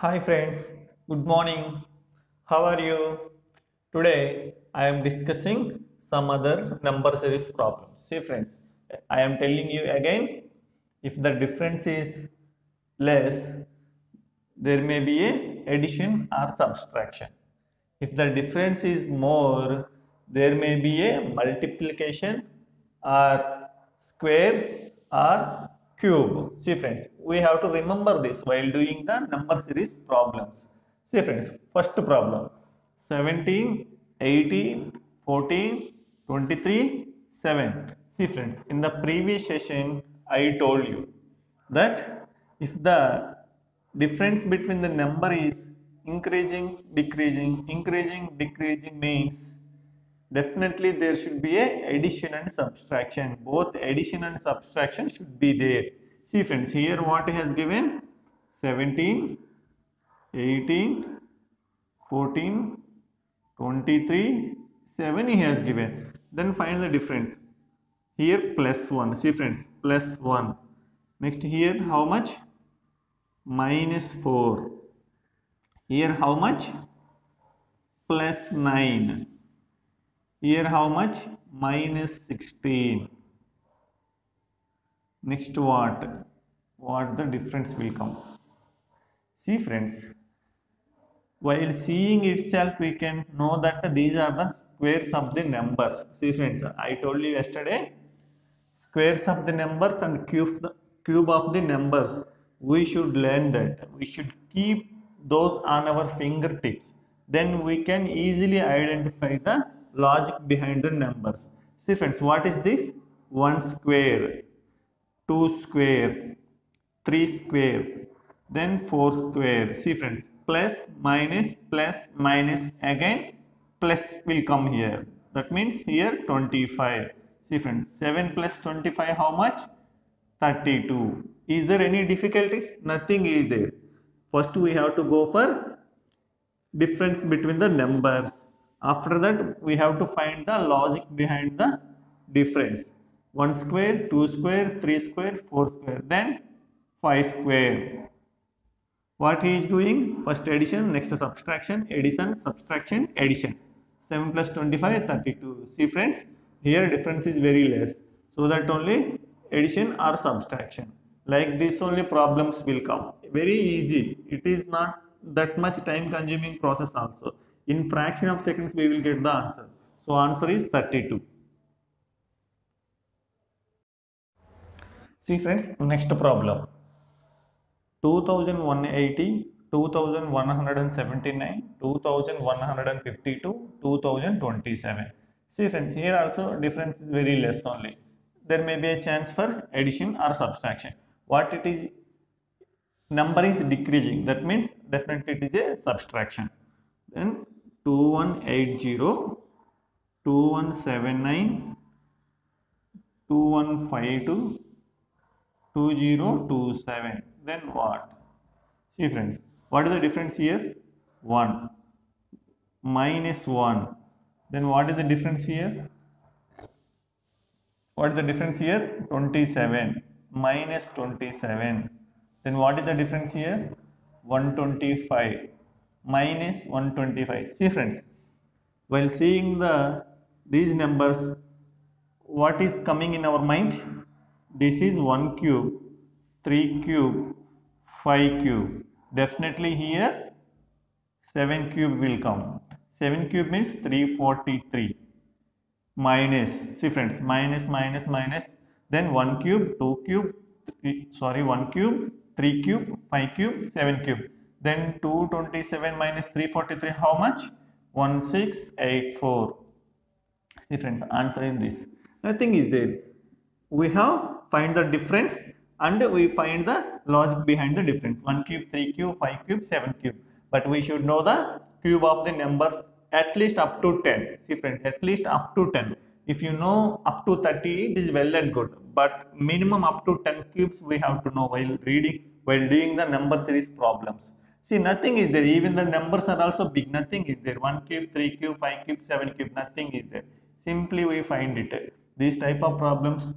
Hi friends, good morning. How are you? Today I am discussing some other number series problems. See friends, I am telling you again if the difference is less there may be a addition or subtraction. If the difference is more there may be a multiplication or square or cube. See friends, we have to remember this while doing the number series problems. See friends, first problem 17, 18, 14, 23, 7. See friends, in the previous session I told you that if the difference between the number is increasing, decreasing, increasing, decreasing means definitely there should be a addition and subtraction both addition and subtraction should be there see friends here what he has given? 17 18 14 23 7 he has given. Then find the difference. Here plus 1 see friends plus 1 next here how much? Minus 4 here how much? Plus 9 here how much? Minus 16. Next what? What the difference will come? See friends, while seeing itself we can know that these are the squares of the numbers. See friends, I told you yesterday, squares of the numbers and cube, the, cube of the numbers. We should learn that. We should keep those on our fingertips. Then we can easily identify the logic behind the numbers. See friends, what is this? 1 square, 2 square, 3 square, then 4 square. See friends, plus, minus, plus, minus, again plus will come here. That means here 25. See friends, 7 plus 25 how much? 32. Is there any difficulty? Nothing is there. First we have to go for difference between the numbers after that we have to find the logic behind the difference 1 square 2 square 3 square 4 square then 5 square. What he is doing? First addition next subtraction addition subtraction addition. 7 plus 25 32 see friends here difference is very less so that only addition or subtraction. Like this only problems will come. Very easy. It is not that much time consuming process also. In fraction of seconds we will get the answer. So answer is 32. See friends next problem two thousand one eighty two thousand one hundred and see two thousand one hundred and two two thousand see friends here also difference is very less only there may be a chance for addition or subtraction what it is number is decreasing that mean definitely it is a subtraction two one eight zero two one seven nine two one five two 2027. Then what? See friends, what is the difference here? 1 minus 1. Then what is the difference here? What is the difference here? 27 minus 27. Then what is the difference here? 125 minus 125 see friends while seeing the these numbers what is coming in our mind this is 1 cube 3 cube 5 cube definitely here 7 cube will come 7 cube means 343 minus see friends minus minus minus then 1 cube 2 cube three, sorry 1 cube 3 cube 5 cube 7 cube then 227 minus 343, how much? 1684. See friends, answer in this. Nothing is there. We have find the difference and we find the logic behind the difference. 1 cube, 3 cube, 5 cube, 7 cube. But we should know the cube of the numbers at least up to 10. See friends, at least up to 10. If you know up to 30, it is well and good. But minimum up to 10 cubes we have to know while reading, while doing the number series problems. See, nothing is there. Even the numbers are also big. Nothing is there. 1 cube, 3 cube, 5 cube, 7 cube. Nothing is there. Simply we find it. These type of problems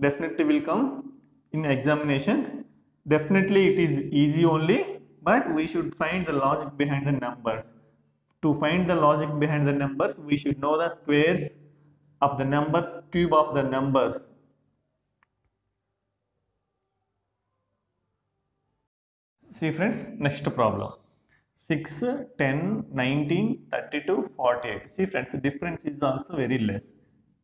definitely will come in examination. Definitely it is easy only but we should find the logic behind the numbers. To find the logic behind the numbers, we should know the squares of the numbers, cube of the numbers. See friends, next problem. 6, 10, 19, 32, 48. See friends, the difference is also very less.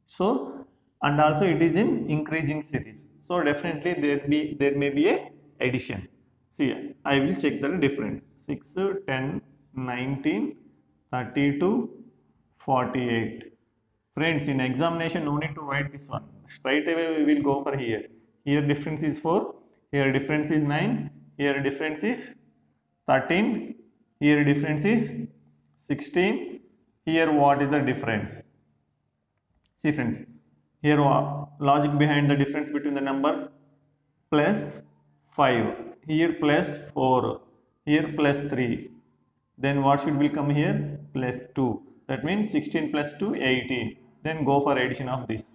So, and also it is in increasing series. So, definitely there be there may be a addition. See, I will check the difference. 6, 10, 19, 32, 48. Friends, in examination, no need to write this one. Straight away we will go for here. Here difference is 4, here difference is 9, here difference is 13, here difference is 16, here what is the difference? See friends, here uh, logic behind the difference between the numbers plus 5, here plus 4, here plus 3, then what should will become here? Plus 2. That means 16 plus 2, 18. Then go for addition of this.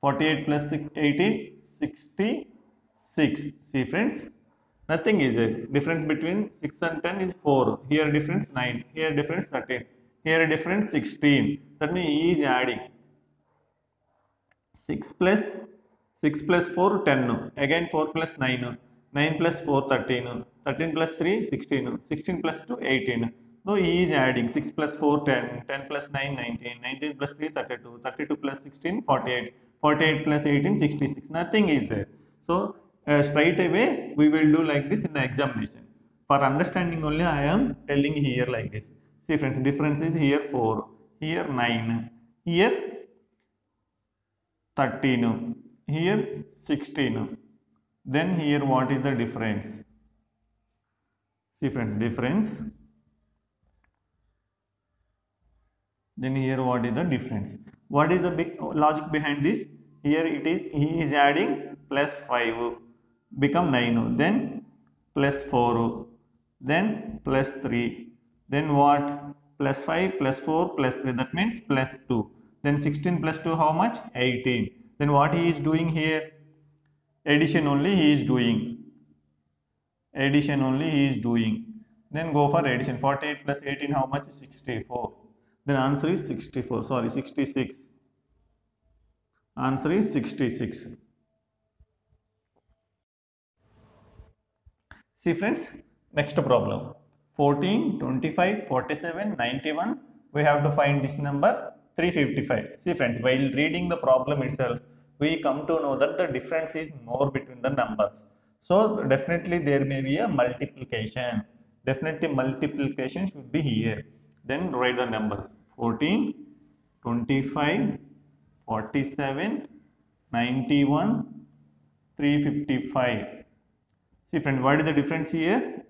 48 plus 6, 18, 66. See friends, nothing is there. Difference between 6 and 10 is 4. Here difference 9. Here difference 13. Here difference 16. That means he is adding. 6 plus 6 plus 4, 10. Again 4 plus 9. 9 plus 4, 13. 13 plus 3, 16. 16 plus 2, 18. So he is adding 6 plus 4, 10. 10 plus 9, 19. 19 plus 3, 32. 32 plus 16, 48. 48 plus 18, 66. Nothing is there. So uh, straight away we will do like this in the examination. For understanding only I am telling here like this. See friends, difference is here 4, here 9, here 13, here 16. Then here what is the difference? See friends, difference. Then here what is the difference? What is the logic behind this? Here it is, he is adding plus 5, become 9, then plus 4, then plus 3, then what? Plus 5, plus 4, plus 3, that means plus 2. Then 16 plus 2, how much? 18. Then what he is doing here? Addition only he is doing. Addition only he is doing. Then go for addition. 48 plus 18, how much? 64. Then answer is 64. Sorry, 66. Answer is 66. See friends, next problem. 14, 25, 47, 91. We have to find this number 355. See friends, while reading the problem itself, we come to know that the difference is more between the numbers. So definitely there may be a multiplication. Definitely multiplication should be here. Then write the numbers 14, 25, 47, 91, 355. See friend, what is the difference here?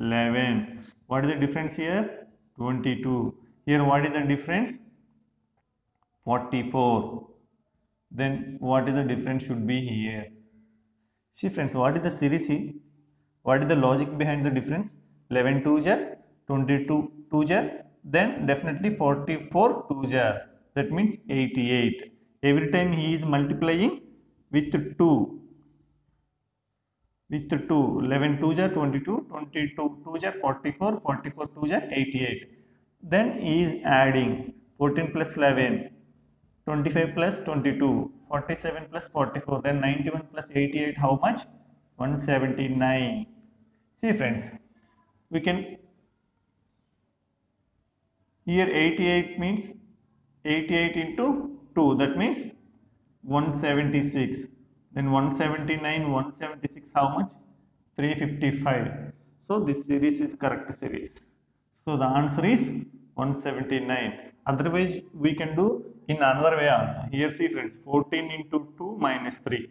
11. What is the difference here? 22. Here what is the difference? 44. Then what is the difference should be here? See friends, what is the series here? What is the logic behind the difference? 11 2 jar, 22 2 jar, then definitely 44 2 jar. That means 88. Every time he is multiplying with 2. With 2. 11 2 jar 22, 22 2 jar 44, 44 2 jar 88. Then he is adding 14 plus 11, 25 plus 22, 47 plus 44, then 91 plus 88, how much? 179. See friends, we can, here 88 means 88 into 2, that means 176. Then 179, 176, how much? 355. So this series is correct series. So the answer is 179. Otherwise, we can do in another way also. Here see friends, 14 into 2 minus 3,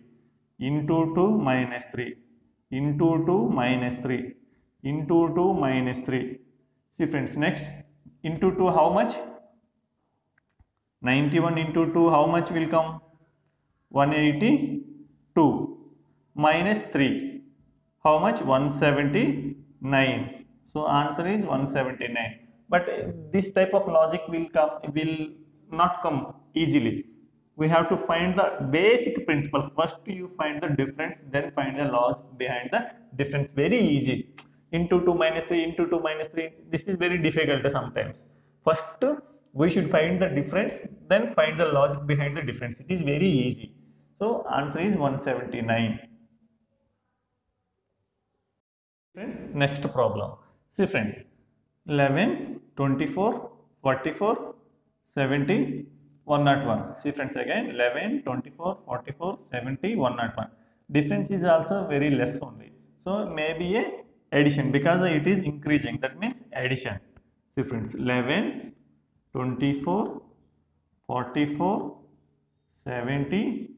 into 2 minus 3, into 2 minus 3, into 2 minus 3. See friends, next, into 2 how much? 91 into 2 how much will come? 182 minus 3 how much 179 so answer is 179 but this type of logic will come will not come easily. We have to find the basic principle. First you find the difference then find the logic behind the difference. Very easy. Into 2 minus 3 into 2 minus 3 this is very difficult sometimes. First we should find the difference then find the logic behind the difference. It is very easy. So answer is 179 friends next problem. See friends 11 24 44 70 101 see friends again 11 24 44 70 101 difference is also very less only. So maybe a addition because it is increasing that means addition. See friends 11 24 44 70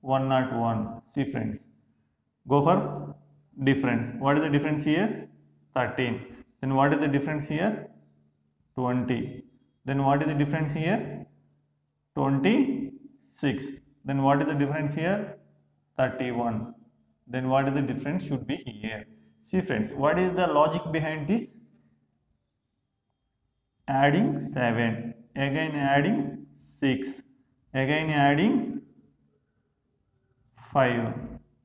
101 see friends go for difference. What is the difference here? 13 then what is the difference here? 20 then what is the difference here? 26 then what is the difference here? 31 then what is the difference should be here? See friends what is the logic behind this? Adding 7 again adding 6 again adding 5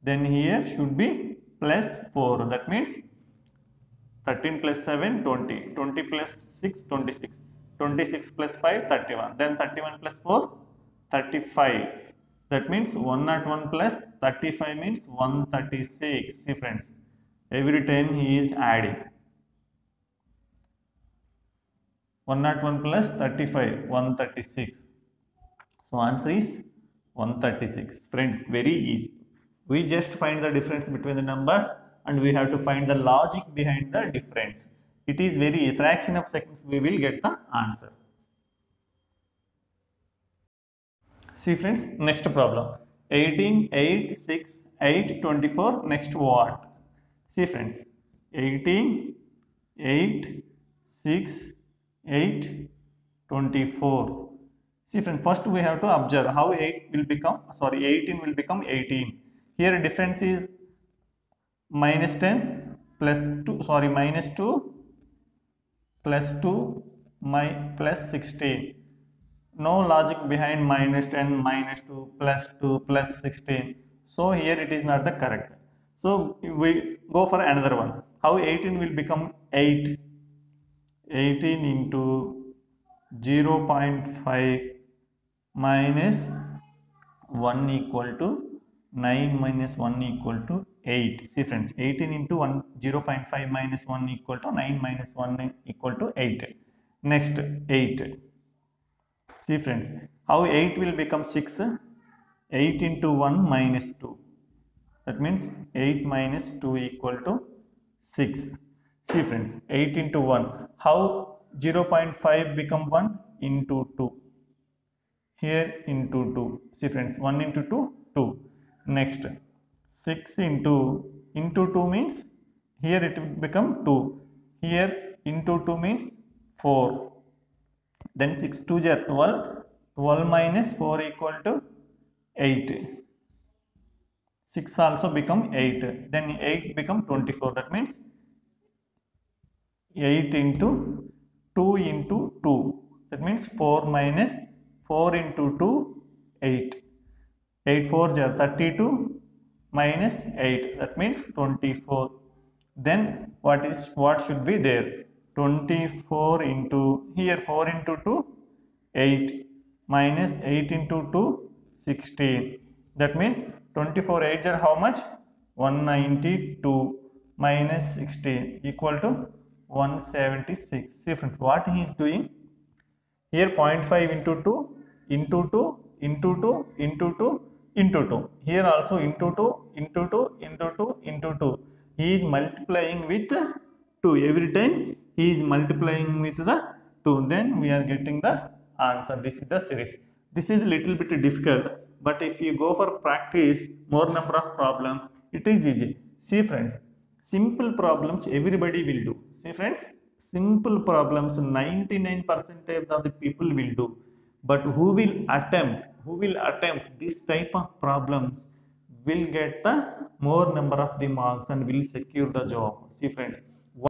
then here should be plus 4 that means 13 plus 7 20 20 plus 6 26 26 plus 5 31 then 31 plus 4 35 that means 101 plus 35 means 136 see friends every time he is adding. 101 plus 35 136 so answer is 136 friends very easy. We just find the difference between the numbers and we have to find the logic behind the difference it is very a fraction of seconds we will get the answer. See friends next problem. 18 8 6 8 24 next what? See friends 18 8 6 8 24 see friends first we have to observe how 8 will become sorry 18 will become 18 here difference is minus 10 plus 2 sorry minus 2 plus 2 my plus 16 no logic behind minus 10 minus 2 plus 2 plus 16 so here it is not the correct. So we go for another one. How 18 will become 8 18 into 0.5 minus 1 equal to 9 minus 1 equal to 8 see friends 18 into 1 0.5 minus 1 equal to 9 minus 1 equal to 8 next 8 see friends how 8 will become 6 8 into 1 minus 2 that means 8 minus 2 equal to 6 see friends 8 into 1 how 0.5 become 1 into 2 here into 2 see friends 1 into 2 2 next 6 into into 2 means here it will become 2 here into 2 means 4 then 6 2 is 12 12 minus 4 equal to 8 6 also become 8 then 8 become 24 that means 8 into 2 into 2 that means 4 minus 4 into 2 8 8 4 are 32 minus 8 that means 24 then what is what should be there? 24 into here 4 into 2 8 minus 8 into 2 16 that means 24 8 are how much? 192 minus 16 equal to 176 see friends what he is doing? Here 0.5 into 2 into 2 into 2 into 2 into 2 here also into 2 into 2 into 2 into 2 he is multiplying with 2 every time he is multiplying with the 2 then we are getting the answer. This is the series. This is a little bit difficult but if you go for practice more number of problem it is easy. See friends simple problems everybody will do. See friends simple problems 99 percent of the people will do. But who will attempt who will attempt this type of problems will get the more number of the marks and will secure the job. See friends